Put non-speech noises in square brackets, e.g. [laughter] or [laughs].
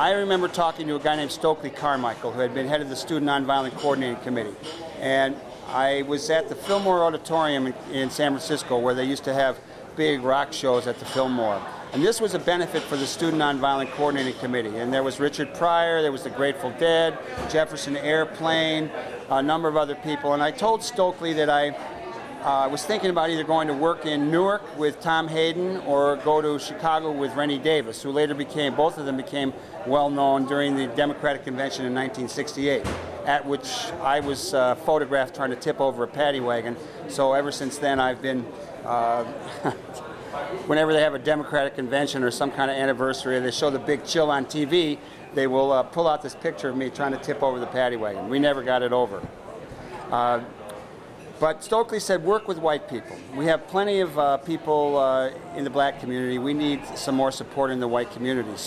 I remember talking to a guy named Stokely Carmichael, who had been head of the Student Nonviolent Coordinating Committee. And I was at the Fillmore Auditorium in, in San Francisco, where they used to have big rock shows at the Fillmore. And this was a benefit for the Student Nonviolent Coordinating Committee. And there was Richard Pryor, there was the Grateful Dead, Jefferson Airplane, a number of other people. And I told Stokely that I uh, was thinking about either going to work in Newark with Tom Hayden or go to Chicago with Rennie Davis, who later became, both of them became well known during the Democratic Convention in 1968, at which I was uh, photographed trying to tip over a paddy wagon. So ever since then, I've been. Uh, [laughs] whenever they have a Democratic convention or some kind of anniversary, they show the big chill on TV, they will uh, pull out this picture of me trying to tip over the paddy wagon. We never got it over. But Stokely said, work with white people. We have plenty of uh, people uh, in the black community. We need some more support in the white communities.